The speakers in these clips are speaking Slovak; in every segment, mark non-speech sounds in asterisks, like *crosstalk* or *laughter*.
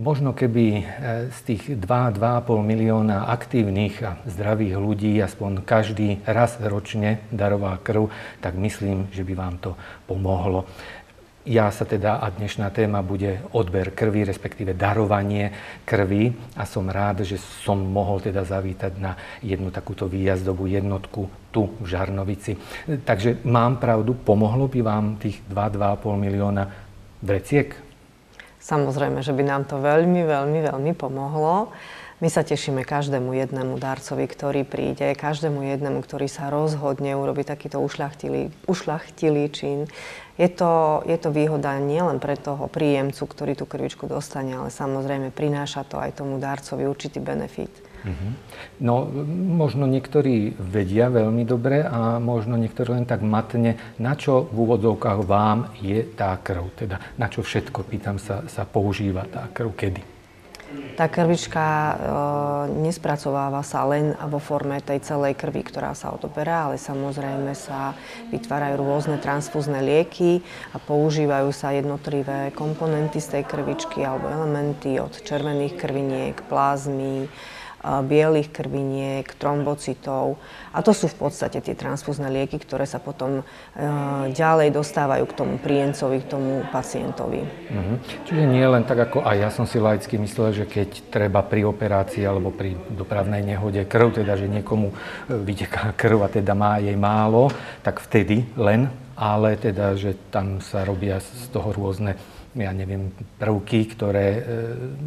Možno keby e, z tých 2-2,5 milióna aktívnych a zdravých ľudí aspoň každý raz ročne daroval krv, tak myslím, že by vám to pomohlo. Ja sa teda, a dnešná téma bude odber krvi, respektíve darovanie krvi a som rád, že som mohol teda zavítať na jednu takúto výjazdovú jednotku tu v Žarnovici. Takže mám pravdu, pomohlo by vám tých 2-2,5 milióna vreciek? Samozrejme, že by nám to veľmi, veľmi, veľmi pomohlo. My sa tešíme každému jednému darcovi, ktorý príde, každému jednému, ktorý sa rozhodne urobiť takýto ušľachtilý, ušľachtilý čin. Je to, je to výhoda nielen pre toho príjemcu, ktorý tú krvičku dostane, ale samozrejme prináša to aj tomu darcovi určitý benefit. Mm-hmm. No, možno niektorí vedia veľmi dobre a možno niektorí len tak matne, na čo v úvodzovkách vám je tá krv, teda na čo všetko, pýtam sa, sa používa tá krv, kedy? Tá krvička e, nespracováva sa len vo forme tej celej krvi, ktorá sa odoberá, ale samozrejme sa vytvárajú rôzne transfúzne lieky a používajú sa jednotlivé komponenty z tej krvičky alebo elementy od červených krviniek, plazmy, bielých krviniek, trombocitov. A to sú v podstate tie transfúzne lieky, ktoré sa potom e, ďalej dostávajú k tomu príjemcovi, k tomu pacientovi. Mhm. Čiže nie len tak, ako aj ja som si laicky myslel, že keď treba pri operácii alebo pri dopravnej nehode krv, teda že niekomu e, vyteká krv a teda má jej málo, tak vtedy len, ale teda, že tam sa robia z toho rôzne ja neviem, prvky, ktoré e,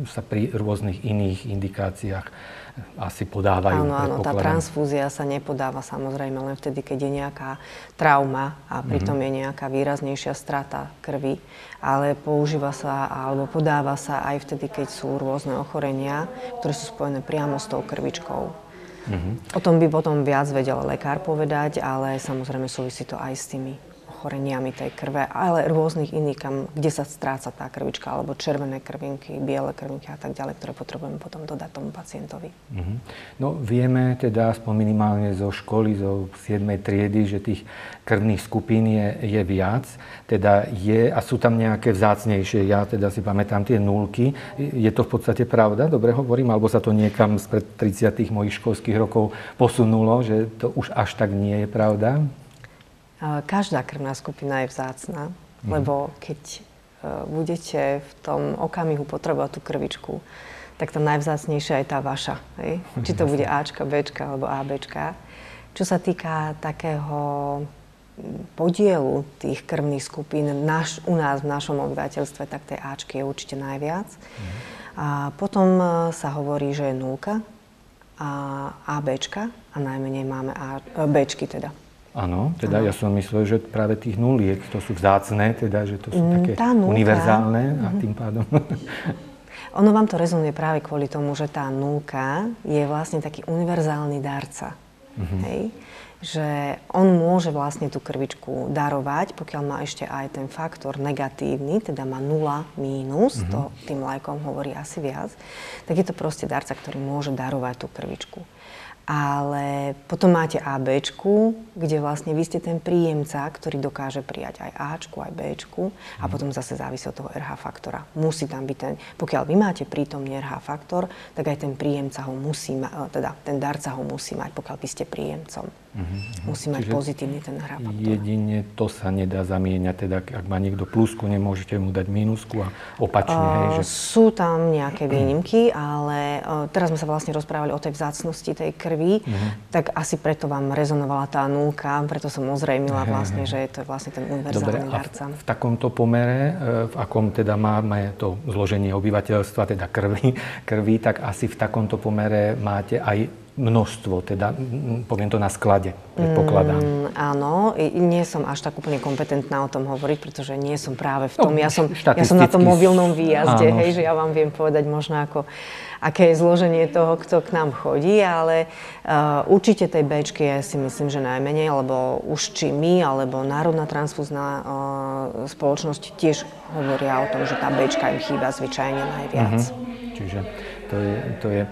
sa pri rôznych iných indikáciách asi podávajú. Áno, áno, tá transfúzia sa nepodáva samozrejme len vtedy, keď je nejaká trauma a pritom mm-hmm. je nejaká výraznejšia strata krvi, ale používa sa alebo podáva sa aj vtedy, keď sú rôzne ochorenia, ktoré sú spojené priamo s tou krvičkou. Mm-hmm. O tom by potom viac vedel lekár povedať, ale samozrejme súvisí to aj s tými ochoreniami tej krve, ale rôznych iných, kam, kde sa stráca tá krvička, alebo červené krvinky, biele krvinky a tak ďalej, ktoré potrebujeme potom dodať tomu pacientovi. Mm-hmm. No vieme teda aspoň minimálne zo školy, zo 7. triedy, že tých krvných skupín je, je viac, teda je a sú tam nejaké vzácnejšie. Ja teda si pamätám tie nulky. Je to v podstate pravda? Dobre hovorím? Alebo sa to niekam spred 30 mojich školských rokov posunulo, že to už až tak nie je pravda? Každá krvná skupina je vzácna, mm. lebo keď e, budete v tom okamihu potrebovať tú krvičku, tak tá najvzácnejšia je tá vaša. Hej? Či to bude Ačka, Bčka alebo ABčka. Čo sa týka takého podielu tých krvných skupín naš, u nás v našom obyvateľstve, tak tej Ačky je určite najviac. Mm. A potom e, sa hovorí, že je nulka a ABčka a najmenej máme A, e, Bčky teda. Áno, teda ano. ja som myslel, že práve tých nuliek, to sú vzácne, teda, že to sú mm, také nulka, univerzálne a mhm. tým pádom... *laughs* Ono vám to rezonuje práve kvôli tomu, že tá nulka je vlastne taký univerzálny darca. Mm-hmm. Hej? Že on môže vlastne tú krvičku darovať, pokiaľ má ešte aj ten faktor negatívny, teda má 0 mínus, mm-hmm. to tým lajkom hovorí asi viac, tak je to proste darca, ktorý môže darovať tú krvičku. Ale potom máte AB, kde vlastne vy ste ten príjemca, ktorý dokáže prijať aj A, aj B a potom zase závisí od toho RH faktora. Musí tam byť ten, pokiaľ vy máte prítomný RH faktor, tak aj ten príjemca ho musí mať, teda ten darca ho musí mať, pokiaľ by ste príjemcom. Uh-huh. Musí mať Čiže pozitívny ten hra Jedine to sa nedá zamieňať, teda ak má niekto plusku, nemôžete mu dať minusku a opačne. Uh, hej, že... Sú tam nejaké výnimky, ale uh, teraz sme sa vlastne rozprávali o tej vzácnosti tej krvi, uh-huh. tak asi preto vám rezonovala tá nulka, preto som ozrejmila vlastne, že to je vlastne ten univerzálny Dobre, darca. V, v takomto pomere, e, v akom teda máme to zloženie obyvateľstva, teda krvi, *laughs* krvi, tak asi v takomto pomere máte aj množstvo, teda poviem to na sklade, predpokladám. Mm, áno, nie som až tak úplne kompetentná o tom hovoriť, pretože nie som práve v tom, no, ja, som, ja som na tom mobilnom výjazde, áno. hej, že ja vám viem povedať možno ako, aké je zloženie toho, kto k nám chodí, ale uh, určite tej Bčky ja si myslím, že najmenej, lebo už či my, alebo Národná transfúzna uh, spoločnosť tiež hovoria o tom, že tá Bčka im chýba zvyčajne najviac. Mm-hmm. Čiže To je, to je.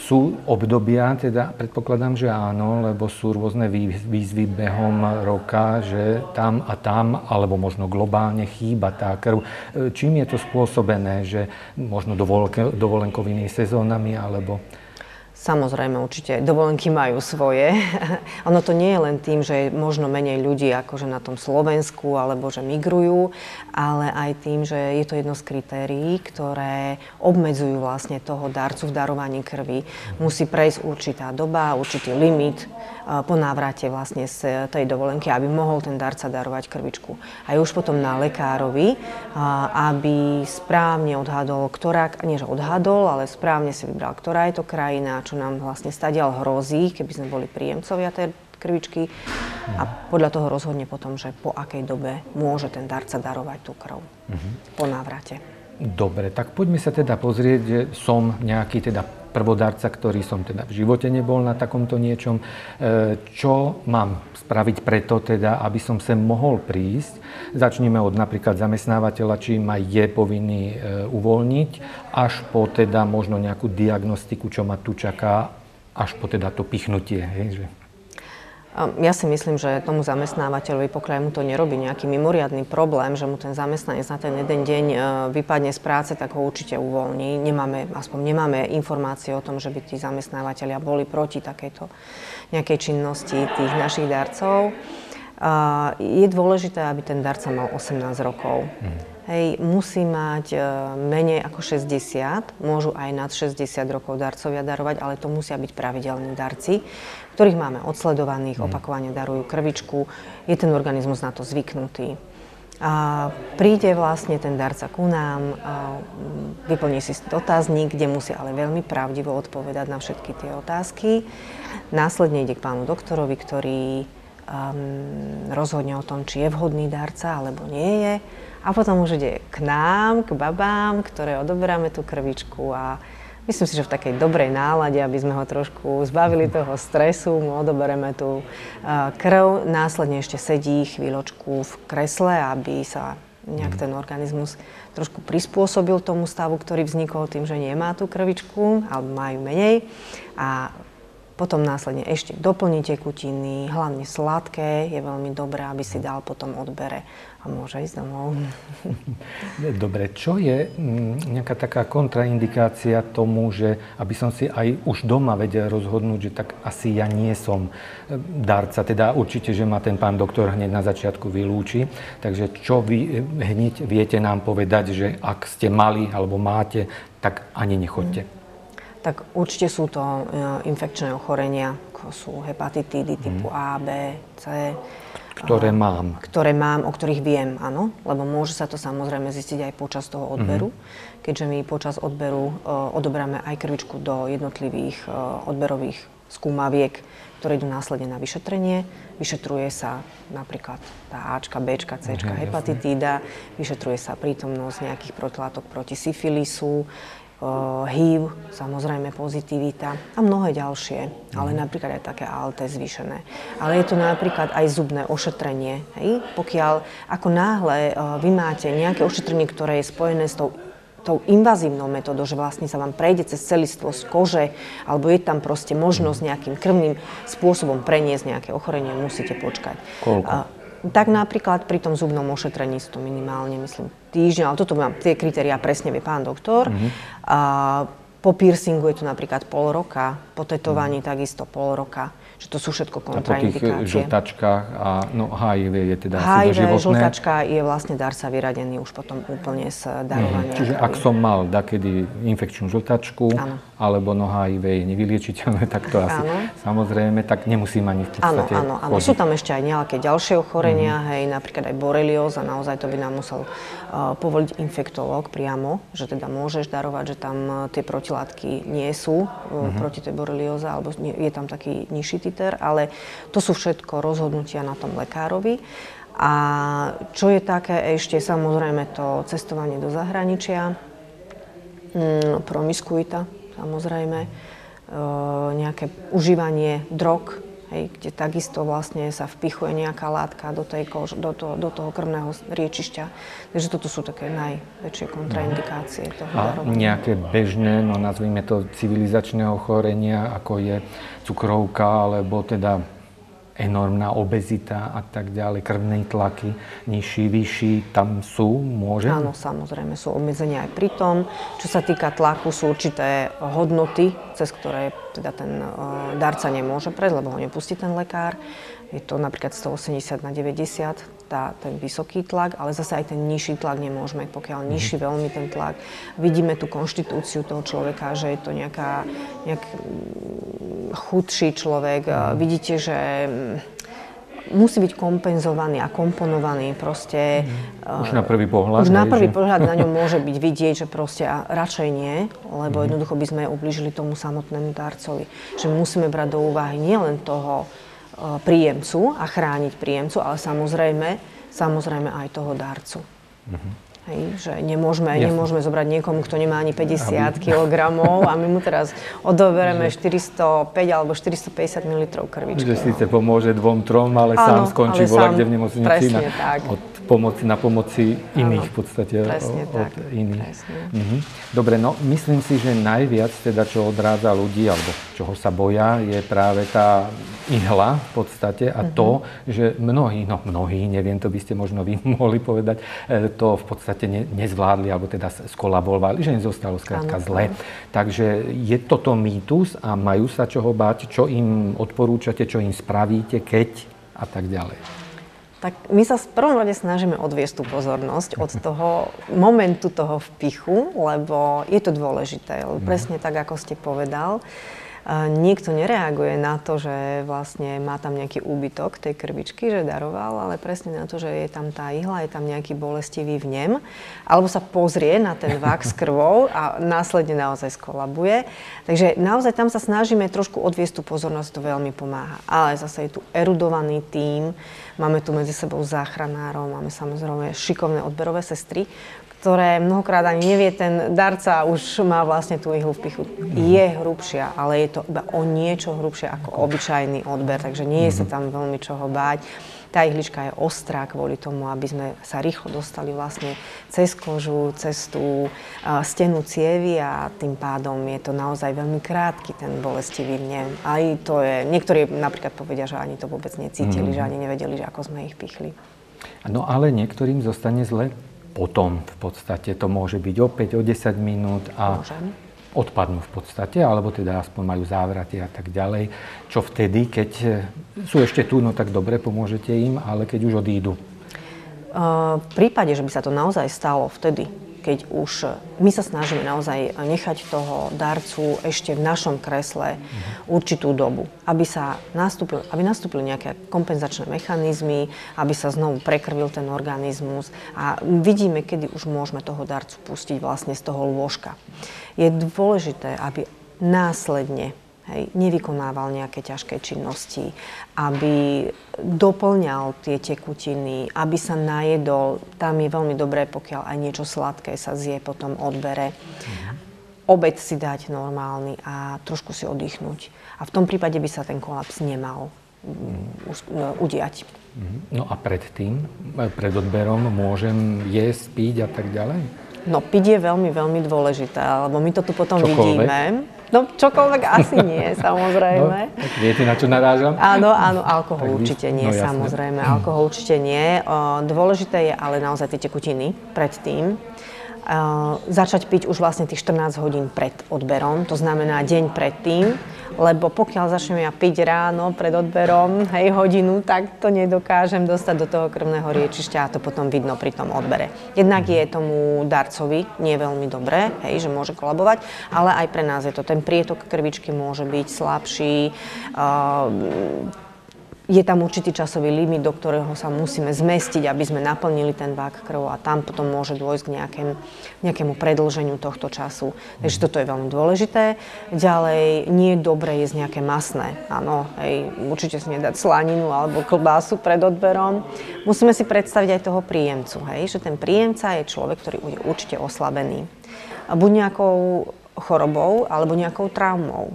Sú obdobia, teda predpokladám, že áno, lebo sú rôzne výzvy behom roka, že tam a tam, alebo možno globálne chýba tá krv. Čím je to spôsobené, že možno dovolenkovými sezónami, alebo... Samozrejme, určite dovolenky majú svoje. *laughs* ono to nie je len tým, že je možno menej ľudí akože na tom Slovensku alebo že migrujú, ale aj tým, že je to jedno z kritérií, ktoré obmedzujú vlastne toho darcu v darovaní krvi. Musí prejsť určitá doba, určitý limit po návrate vlastne z tej dovolenky, aby mohol ten darca darovať krvičku. A je už potom na lekárovi, aby správne odhadol, ktorá, nie že odhadol, ale správne si vybral, ktorá je to krajina, čo nám vlastne stadial hrozí, keby sme boli príjemcovia tej krvičky a podľa toho rozhodne potom, že po akej dobe môže ten darca darovať tú krv uh-huh. po návrate. Dobre, tak poďme sa teda pozrieť, že som nejaký teda prvodarca, ktorý som teda v živote nebol na takomto niečom. E, čo mám spraviť preto teda, aby som sem mohol prísť? Začneme od napríklad zamestnávateľa, či ma je povinný e, uvoľniť, až po teda možno nejakú diagnostiku, čo ma tu čaká, až po teda to pichnutie. Hej, že... Ja si myslím, že tomu zamestnávateľovi, pokiaľ mu to nerobí nejaký mimoriadný problém, že mu ten zamestnanec na ten jeden deň e, vypadne z práce, tak ho určite uvoľní. Nemáme, aspoň nemáme informácie o tom, že by tí zamestnávateľia boli proti takejto nejakej činnosti tých našich darcov. Je dôležité, aby ten darca mal 18 rokov. Mm hej, musí mať e, menej ako 60, môžu aj nad 60 rokov darcovia darovať, ale to musia byť pravidelní darci, ktorých máme odsledovaných, mm. opakovane darujú krvičku, je ten organizmus na to zvyknutý. A príde vlastne ten darca ku nám, a vyplní si dotazník, kde musí ale veľmi pravdivo odpovedať na všetky tie otázky. Následne ide k pánu doktorovi, ktorý um, rozhodne o tom, či je vhodný darca alebo nie je a potom už ide k nám, k babám, ktoré odoberáme tú krvičku a myslím si, že v takej dobrej nálade, aby sme ho trošku zbavili toho stresu, mu odobereme tú krv. Následne ešte sedí chvíľočku v kresle, aby sa nejak mhm. ten organizmus trošku prispôsobil tomu stavu, ktorý vznikol tým, že nemá tú krvičku, alebo majú menej. A potom následne ešte doplní tekutiny, hlavne sladké, je veľmi dobré, aby si dal potom odbere a môže ísť domov. *laughs* Dobre, čo je mm, nejaká taká kontraindikácia tomu, že aby som si aj už doma vedel rozhodnúť, že tak asi ja nie som e, darca, teda určite, že ma ten pán doktor hneď na začiatku vylúči, takže čo vy e, hneď viete nám povedať, že ak ste mali alebo máte, tak ani nechoďte. Mm tak určite sú to e, infekčné ochorenia, ako sú hepatitídy typu A, B, C. Ktoré mám. Ktoré mám, o ktorých viem, áno, lebo môže sa to samozrejme zistiť aj počas toho odberu, mm-hmm. keďže my počas odberu uh, odoberáme aj krvičku do jednotlivých uh, odberových skúmaviek, ktoré idú následne na vyšetrenie. Vyšetruje sa napríklad tá Ačka, Bčka, Cčka, mm, hepatitída, vyšetruje sa prítomnosť nejakých protilátok proti syfilisu, HIV, samozrejme pozitivita a mnohé ďalšie, ale mhm. napríklad aj také ALT zvýšené. Ale je to napríklad aj zubné ošetrenie. Hej? Pokiaľ ako náhle vy máte nejaké ošetrenie, ktoré je spojené s tou tou invazívnou metodou, že vlastne sa vám prejde cez celistvosť kože, alebo je tam proste možnosť nejakým krvným spôsobom preniesť nejaké ochorenie, musíte počkať. Koľko? Tak napríklad pri tom zubnom ošetrení sú to minimálne, myslím, týždeň, ale toto mám, tie kritériá presne vie pán doktor. Mm-hmm. A po piercingu je to napríklad pol roka, po tetovaní mm-hmm. takisto pol roka že to sú všetko kontraindikácie. A po tých žltačkách a no, HIV je teda HIV, žltačka je vlastne darca vyradený už potom úplne z darovania. Mm, čiže ak som mal dakedy infekčnú žltačku, ano. Alebo no HIV je nevyliečiteľné, *laughs* tak to asi ano. samozrejme, tak nemusím ani v podstate Áno, áno, Sú tam ešte aj nejaké ďalšie ochorenia, mm. hej, napríklad aj borelióza, naozaj to by nám musel uh, povoliť infektológ priamo, že teda môžeš darovať, že tam uh, tie protilátky nie sú uh, mm-hmm. proti tej borelióze, alebo nie, je tam taký nižší titer, ale to sú všetko rozhodnutia na tom lekárovi. A čo je také ešte, samozrejme to cestovanie do zahraničia, mm, promiskuita, samozrejme, e, nejaké užívanie drog, hej, kde takisto vlastne sa vpichuje nejaká látka do, tej kož, do, to, do toho krvného riečišťa. Takže toto sú také najväčšie kontraindikácie toho A darovania. nejaké bežné, no nazvime to civilizačné ochorenia, ako je cukrovka, alebo teda enormná obezita a tak ďalej, krvné tlaky, nižší, vyšší, tam sú, môže? Áno, samozrejme, sú obmedzenia aj pri tom. Čo sa týka tlaku, sú určité hodnoty, cez ktoré teda ten uh, darca nemôže prejsť, lebo ho nepustí ten lekár. Je to napríklad 180 na 90, tá, ten vysoký tlak, ale zase aj ten nižší tlak nemôžeme, pokiaľ mm-hmm. nižší veľmi ten tlak. Vidíme tú konštitúciu toho človeka, že je to nejaká, nejak chudší človek. Mm. Vidíte, že mm, musí byť kompenzovaný a komponovaný proste. Mm. Už na prvý pohľad. Už na prvý že... pohľad na ňom *laughs* môže byť vidieť, že proste a radšej nie, lebo mm. jednoducho by sme ublížili tomu samotnému darcovi. Že musíme brať do úvahy nielen toho, príjemcu a chrániť príjemcu, ale samozrejme, samozrejme aj toho darcu. Mm-hmm. Hej, že nemôžeme, nemôžeme zobrať niekomu, kto nemá ani 50 kg a my mu teraz odoberieme 405 alebo 450 ml krvičky. Že síce pomôže dvom, trom, ale Áno, sám skončí voľa, kde v nemocnici na, tak. od pomoci, na pomoci iných v podstate. Presne od, tak. iných. Presne. Mhm. Dobre, no myslím si, že najviac teda, čo odrádza ľudí, alebo čoho sa boja, je práve tá ihla v podstate a to, mm-hmm. že mnohí, no mnohí, neviem, to by ste možno vy *laughs* mohli povedať, e, to v podstate ne, nezvládli alebo teda skolabovali, že im zostalo skrátka zle. Takže je toto mýtus a majú sa čoho báť, čo im odporúčate, čo im spravíte, keď a tak ďalej. Tak my sa v prvom rade snažíme odviesť tú pozornosť od toho momentu toho vpichu, lebo je to dôležité. Lebo mhm. presne tak, ako ste povedal, Niekto nereaguje na to, že vlastne má tam nejaký úbytok tej krvičky, že daroval, ale presne na to, že je tam tá ihla, je tam nejaký bolestivý vnem, alebo sa pozrie na ten vak s krvou a následne naozaj skolabuje. Takže naozaj tam sa snažíme trošku odviesť tú pozornosť, to veľmi pomáha. Ale zase je tu erudovaný tím, máme tu medzi sebou záchranárov, máme samozrejme šikovné odberové sestry, ktoré mnohokrát ani nevie ten darca, už má vlastne tú ihlu v pichu. Je hrubšia, ale je to iba o niečo hrubšia ako obyčajný odber, takže nie je sa mhm. tam veľmi čoho báť. Tá ihlička je ostrá kvôli tomu, aby sme sa rýchlo dostali vlastne cez kožu, cez tú stenu cievy a tým pádom je to naozaj veľmi krátky ten bolestivý vnem. Aj to je, niektorí napríklad povedia, že ani to vôbec necítili, mm. že ani nevedeli, že ako sme ich pichli. No ale niektorým zostane zle potom v podstate to môže byť opäť o 10 minút a Môžem. Odpadnú v podstate, alebo teda aspoň majú závraty a tak ďalej. Čo vtedy, keď sú ešte tu, no tak dobre, pomôžete im, ale keď už odídu? V prípade, že by sa to naozaj stalo vtedy, keď už my sa snažíme naozaj nechať toho darcu ešte v našom kresle určitú dobu, aby, sa nastúpil, aby nastúpili nejaké kompenzačné mechanizmy, aby sa znovu prekrvil ten organizmus a vidíme, kedy už môžeme toho darcu pustiť vlastne z toho lôžka. Je dôležité, aby následne hej, nevykonával nejaké ťažké činnosti, aby doplňal tie tekutiny, aby sa najedol. Tam je veľmi dobré, pokiaľ aj niečo sladké sa zje, potom odbere. Mm-hmm. Obed si dať normálny a trošku si oddychnúť. A v tom prípade by sa ten kolaps nemal mm-hmm. udiať. No a predtým, pred odberom, môžem jesť, piť a tak ďalej? No piť je veľmi, veľmi dôležité, lebo my to tu potom Čokoľvek. vidíme. No čokoľvek asi nie, *laughs* samozrejme. No, viete, na čo narážam? Áno, áno, alkohol tak určite nie, no, samozrejme. Alkohol určite nie. Dôležité je ale naozaj tie tekutiny predtým. Uh, začať piť už vlastne tých 14 hodín pred odberom, to znamená deň predtým, lebo pokiaľ začnem ja piť ráno pred odberom, hej, hodinu, tak to nedokážem dostať do toho krvného riečišťa a to potom vidno pri tom odbere. Jednak je tomu darcovi nie veľmi dobré, hej, že môže kolabovať, ale aj pre nás je to, ten prietok krvičky môže byť slabší, uh, je tam určitý časový limit, do ktorého sa musíme zmestiť, aby sme naplnili ten vák krv a tam potom môže dôjsť k nejakém, nejakému predlženiu tohto času. Takže toto je veľmi dôležité. Ďalej, nie je dobré jesť nejaké masné. Áno, hej, určite si nedať slaninu alebo klbásu pred odberom. Musíme si predstaviť aj toho príjemcu, hej, že ten príjemca je človek, ktorý bude určite oslabený. Buď nejakou chorobou alebo nejakou traumou.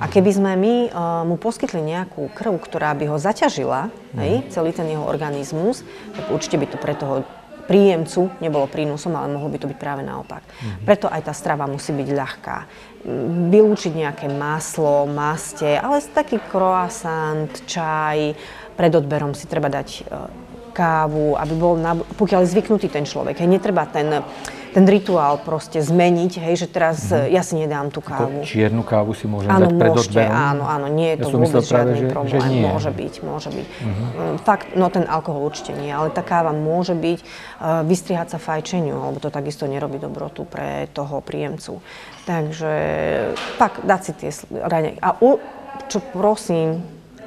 A keby sme my uh, mu poskytli nejakú krv, ktorá by ho zaťažila, mm. hej, celý ten jeho organizmus, tak určite by to pre toho príjemcu nebolo prínosom, ale mohlo by to byť práve naopak. Mm-hmm. Preto aj tá strava musí byť ľahká. Vylúčiť nejaké maslo, maste, ale taký croissant, čaj, pred odberom si treba dať e, kávu, aby bol, na, pokiaľ je zvyknutý ten človek. Hej, netreba ten, ten rituál proste zmeniť, hej, že teraz mm. ja si nedám tú kávu. Ako čiernu kávu si môžem áno, dať pred môžete, odberom? Áno, áno, nie je to ja vôbec práve, žiadny že, problém. Že nie. Môže byť, môže byť. Mm-hmm. Fakt, no ten alkohol určite nie, ale tá káva môže byť uh, vystrihať sa fajčeniu, lebo to takisto nerobí dobrotu pre toho príjemcu. Takže fakt, dať si tie. A u, čo prosím,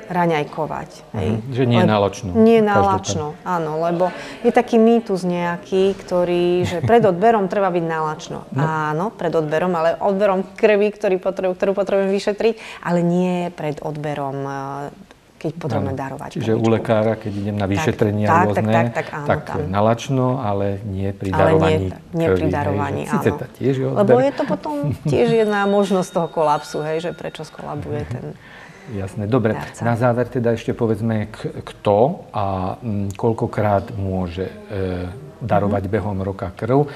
raňajkovať. Hej. Mm, že nie nálačno. Nie nálačno, áno, lebo je taký mýtus nejaký, ktorý, že pred odberom treba byť nálačno. No. Áno, pred odberom, ale odberom krvi, ktorý potrebu, ktorú potrebujem vyšetriť, ale nie pred odberom keď potrebujeme no, darovať. Čiže krvičku. u lekára, keď idem na vyšetrenia tak, rôzne, tak, tak, tak, áno, tak tam. nalačno, ale nie pri ale darovaní nie, nie krvi. pri darovaní, hej, áno. tiež je Lebo je to potom tiež jedna možnosť toho kolapsu, hej, že prečo skolabuje *laughs* ten Jasné, dobre. Darca. Na záver teda ešte povedzme, kto a m, koľkokrát môže e, darovať mm-hmm. behom roka krv.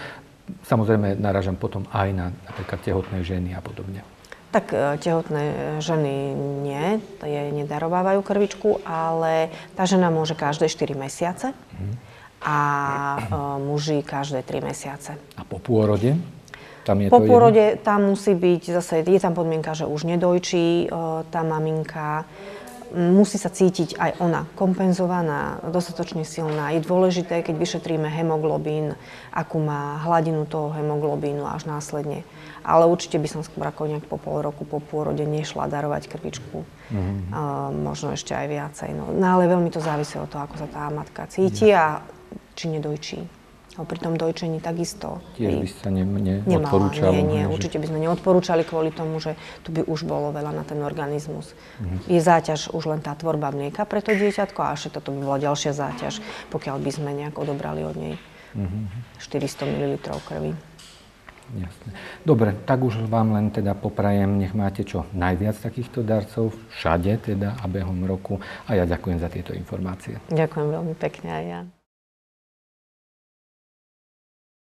Samozrejme, naražam potom aj na napríklad tehotné ženy a podobne. Tak e, tehotné ženy nie, je, nedarovávajú krvičku, ale tá žena môže každé 4 mesiace mm. a e, muži každé 3 mesiace. A po pôrode? Tam je po pôrode tam musí byť, zase je tam podmienka, že už nedojčí tá maminka, musí sa cítiť aj ona kompenzovaná, dostatočne silná. Je dôležité, keď vyšetríme hemoglobín, akú má hladinu toho hemoglobínu až následne. Ale určite by som skôr ako nejak po pol roku po pôrode nešla darovať krvičku. Mm-hmm. Uh, možno ešte aj viacej. No. no ale veľmi to závisí od toho, ako sa tá matka cíti a či nedojčí. No, pri tom dojčení takisto. Tiež by sa ne, neodporúčalo? Nie, nie, že... určite by sme neodporúčali kvôli tomu, že tu by už bolo veľa na ten organizmus. Mm-hmm. Je záťaž už len tá tvorba mlieka pre to dieťatko a ešte toto by bola ďalšia záťaž, pokiaľ by sme nejak odobrali od nej mm-hmm. 400 ml krvi. Jasne. Dobre, tak už vám len teda poprajem, nech máte čo najviac takýchto darcov všade teda a behom roku. A ja ďakujem za tieto informácie. Ďakujem veľmi pekne aj ja.